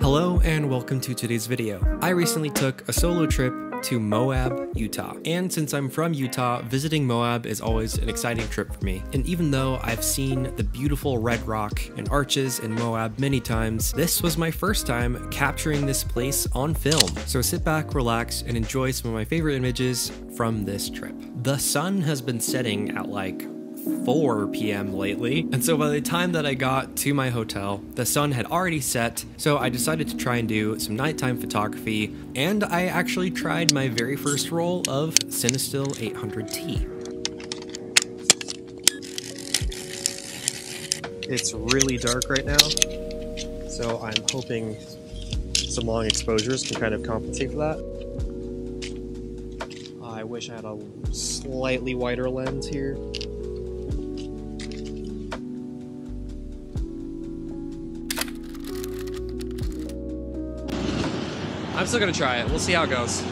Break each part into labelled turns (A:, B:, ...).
A: Hello and welcome to today's video. I recently took a solo trip to Moab, Utah. And since I'm from Utah, visiting Moab is always an exciting trip for me. And even though I've seen the beautiful red rock and arches in Moab many times, this was my first time capturing this place on film. So sit back, relax, and enjoy some of my favorite images from this trip. The sun has been setting at like 4 p.m. lately, and so by the time that I got to my hotel, the sun had already set, so I decided to try and do some nighttime photography, and I actually tried my very first roll of Cinestill 800T. It's really dark right now, so I'm hoping some long exposures can kind of compensate for that. I wish I had a slightly wider lens here. I'm still gonna try it. We'll see how it goes.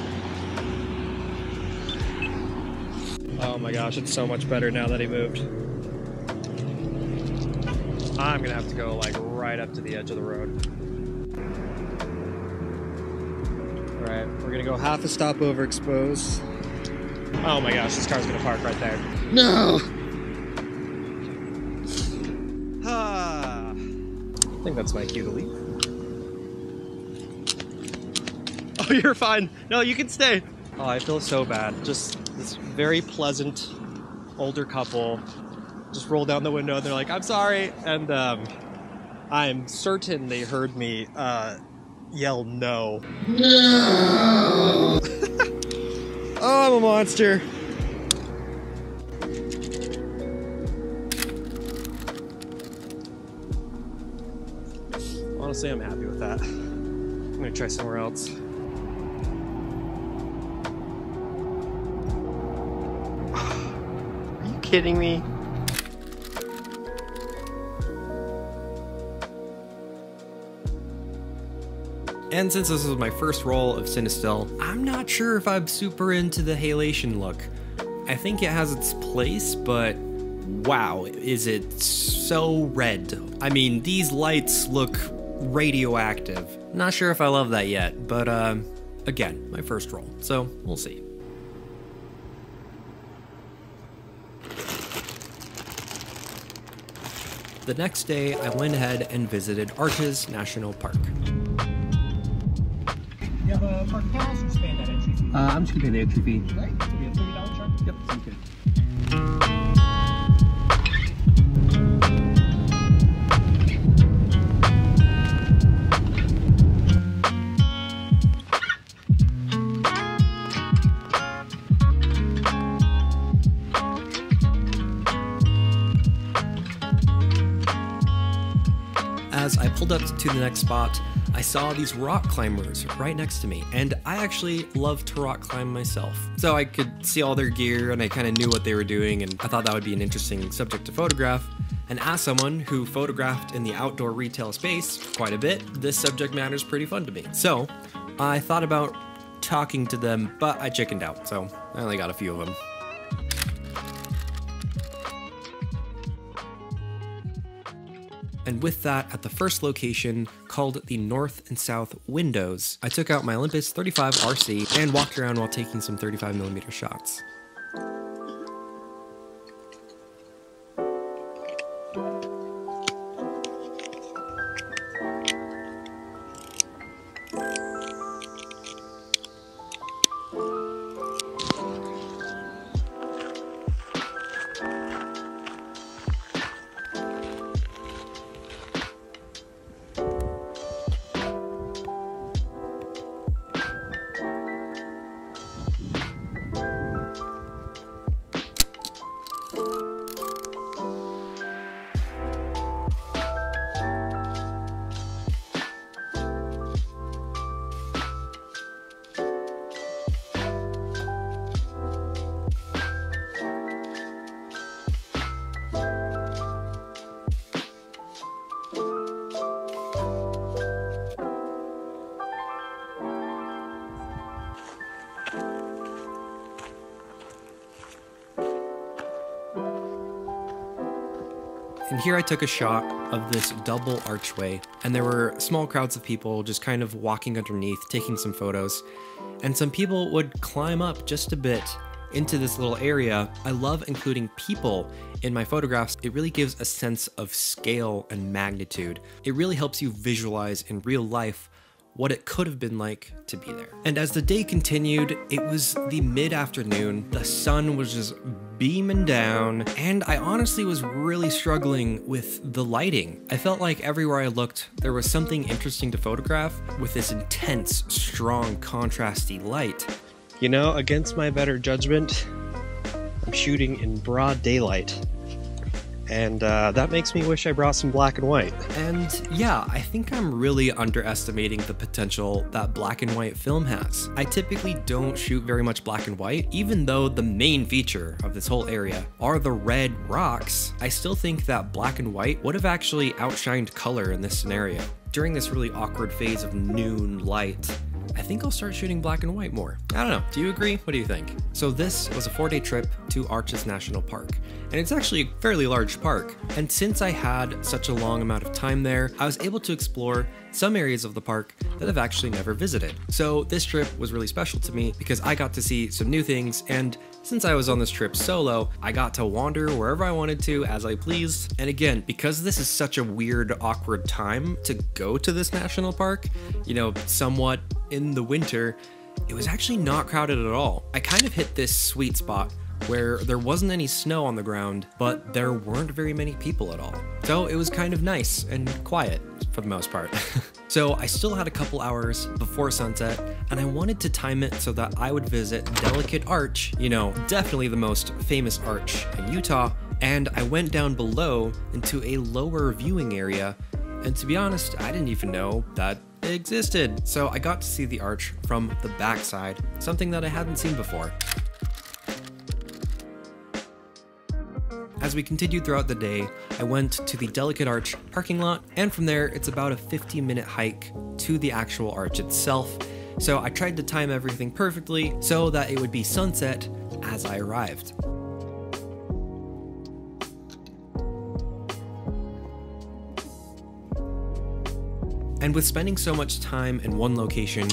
A: Oh my gosh, it's so much better now that he moved. I'm gonna have to go like right up to the edge of the road. Alright, we're gonna go half a stop over exposed. Oh my gosh, this car's gonna park right there.
B: No!
A: Ah. I think that's my cue to leave. Oh, you're fine. No, you can stay. Oh, I feel so bad. Just this very pleasant older couple just roll down the window and they're like, I'm sorry. And um, I'm certain they heard me uh, yell no.
B: No!
A: Oh, I'm a monster. Honestly, I'm happy with that. I'm gonna try somewhere else. Kidding me? And since this was my first roll of Cinestill, I'm not sure if I'm super into the halation look. I think it has its place, but wow, is it so red. I mean, these lights look radioactive. Not sure if I love that yet, but uh, again, my first roll, so we'll see. The next day, I went ahead and visited Arches National Park.
C: You have a park pass or spend that entry fee?
D: Uh, I'm just gonna pay the entry fee.
C: Right? It'll be a thirty dollar charge.
D: Yep, sounds good.
A: Up to the next spot, I saw these rock climbers right next to me, and I actually love to rock climb myself. So I could see all their gear and I kind of knew what they were doing, and I thought that would be an interesting subject to photograph. And as someone who photographed in the outdoor retail space quite a bit, this subject matter is pretty fun to me. So I thought about talking to them, but I chickened out, so I only got a few of them. And with that, at the first location, called the North and South Windows, I took out my Olympus 35 RC and walked around while taking some 35mm shots. And here I took a shot of this double archway, and there were small crowds of people just kind of walking underneath, taking some photos. And some people would climb up just a bit into this little area. I love including people in my photographs. It really gives a sense of scale and magnitude. It really helps you visualize in real life what it could have been like to be there. And as the day continued, it was the mid afternoon, the sun was just beaming down, and I honestly was really struggling with the lighting. I felt like everywhere I looked, there was something interesting to photograph with this intense, strong, contrasty light.
E: You know, against my better judgment, I'm shooting in broad daylight. And uh, that makes me wish I brought some black and white.
A: And yeah, I think I'm really underestimating the potential that black and white film has. I typically don't shoot very much black and white, even though the main feature of this whole area are the red rocks. I still think that black and white would have actually outshined color in this scenario. During this really awkward phase of noon light, I think I'll start shooting black and white more. I don't know. Do you agree? What do you think? So this was a four day trip to Arches National Park. And it's actually a fairly large park. And since I had such a long amount of time there, I was able to explore some areas of the park that I've actually never visited. So this trip was really special to me because I got to see some new things and since I was on this trip solo, I got to wander wherever I wanted to as I pleased. And again, because this is such a weird, awkward time to go to this national park, you know, somewhat in the winter, it was actually not crowded at all. I kind of hit this sweet spot where there wasn't any snow on the ground, but there weren't very many people at all. So it was kind of nice and quiet for the most part. so I still had a couple hours before sunset, and I wanted to time it so that I would visit Delicate Arch, you know, definitely the most famous arch in Utah, and I went down below into a lower viewing area, and to be honest, I didn't even know that existed. So I got to see the arch from the backside, something that I hadn't seen before. As we continued throughout the day, I went to the Delicate Arch parking lot, and from there, it's about a 50 minute hike to the actual arch itself. So I tried to time everything perfectly so that it would be sunset as I arrived. And with spending so much time in one location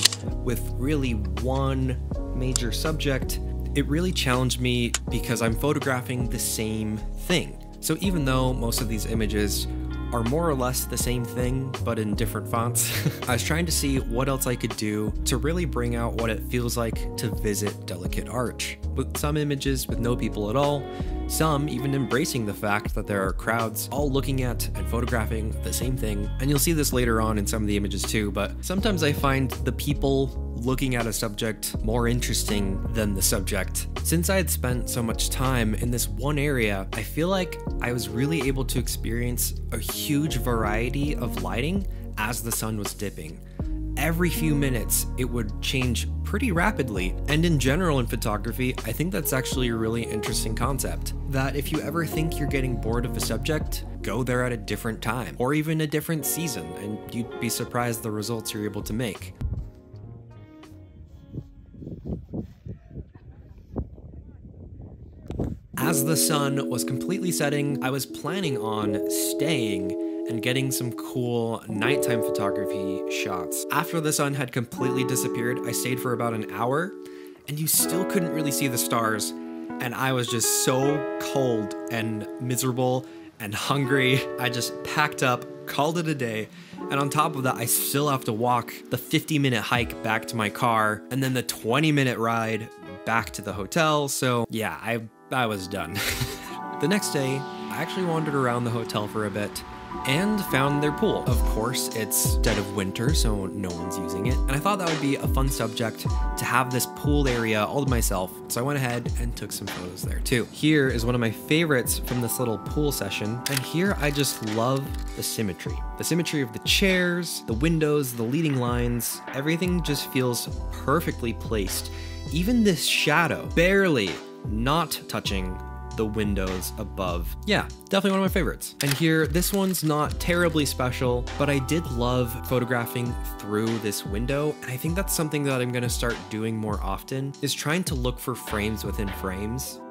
A: with really one major subject, it really challenged me because I'm photographing the same thing. So even though most of these images are more or less the same thing, but in different fonts. I was trying to see what else I could do to really bring out what it feels like to visit Delicate Arch. With some images with no people at all, some even embracing the fact that there are crowds all looking at and photographing the same thing. And you'll see this later on in some of the images too, but sometimes I find the people looking at a subject more interesting than the subject. Since I had spent so much time in this one area, I feel like I was really able to experience a huge variety of lighting as the sun was dipping every few minutes it would change pretty rapidly. And in general in photography, I think that's actually a really interesting concept. That if you ever think you're getting bored of a subject, go there at a different time or even a different season and you'd be surprised the results you're able to make. As the sun was completely setting, I was planning on staying and getting some cool nighttime photography shots. After the sun had completely disappeared, I stayed for about an hour and you still couldn't really see the stars. And I was just so cold and miserable and hungry. I just packed up, called it a day. And on top of that, I still have to walk the 50 minute hike back to my car and then the 20 minute ride back to the hotel. So yeah, I, I was done. the next day, I actually wandered around the hotel for a bit and found their pool. Of course, it's dead of winter, so no one's using it. And I thought that would be a fun subject to have this pool area all to myself. So I went ahead and took some photos there too. Here is one of my favorites from this little pool session. And here I just love the symmetry. The symmetry of the chairs, the windows, the leading lines, everything just feels perfectly placed. Even this shadow, barely not touching the windows above. Yeah, definitely one of my favorites. And here, this one's not terribly special, but I did love photographing through this window. And I think that's something that I'm gonna start doing more often, is trying to look for frames within frames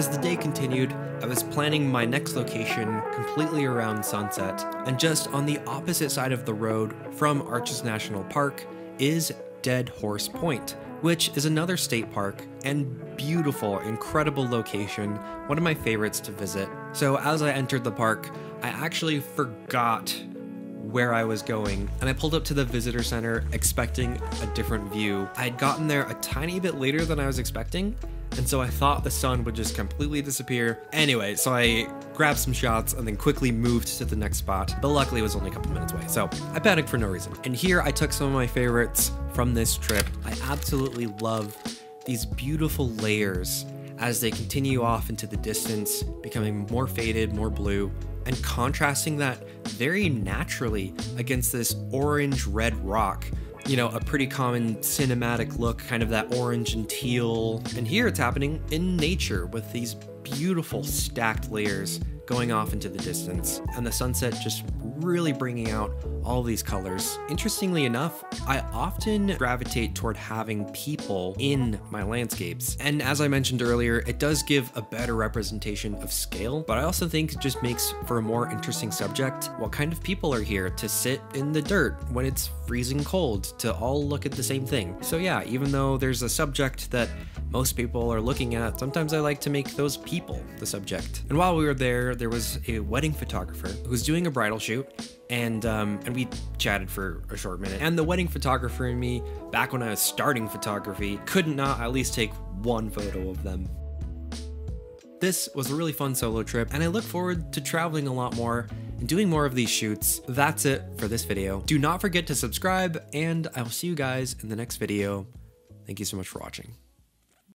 A: As the day continued, I was planning my next location completely around sunset, and just on the opposite side of the road from Arches National Park is Dead Horse Point, which is another state park and beautiful, incredible location, one of my favorites to visit. So as I entered the park, I actually forgot where I was going, and I pulled up to the visitor center expecting a different view. I had gotten there a tiny bit later than I was expecting, and so I thought the sun would just completely disappear. Anyway, so I grabbed some shots and then quickly moved to the next spot, but luckily it was only a couple minutes away, so I panicked for no reason. And here I took some of my favorites from this trip. I absolutely love these beautiful layers as they continue off into the distance, becoming more faded, more blue, and contrasting that very naturally against this orange red rock. You know, a pretty common cinematic look, kind of that orange and teal. And here it's happening in nature with these beautiful stacked layers going off into the distance, and the sunset just really bringing out all these colors. Interestingly enough, I often gravitate toward having people in my landscapes. And as I mentioned earlier, it does give a better representation of scale, but I also think it just makes for a more interesting subject. What kind of people are here to sit in the dirt when it's freezing cold to all look at the same thing? So yeah, even though there's a subject that most people are looking at, sometimes I like to make those people the subject. And while we were there, there was a wedding photographer who was doing a bridal shoot and um, and we chatted for a short minute. And the wedding photographer and me, back when I was starting photography, could not at least take one photo of them. This was a really fun solo trip, and I look forward to traveling a lot more and doing more of these shoots. That's it for this video. Do not forget to subscribe, and I will see you guys in the next video. Thank you so much for watching.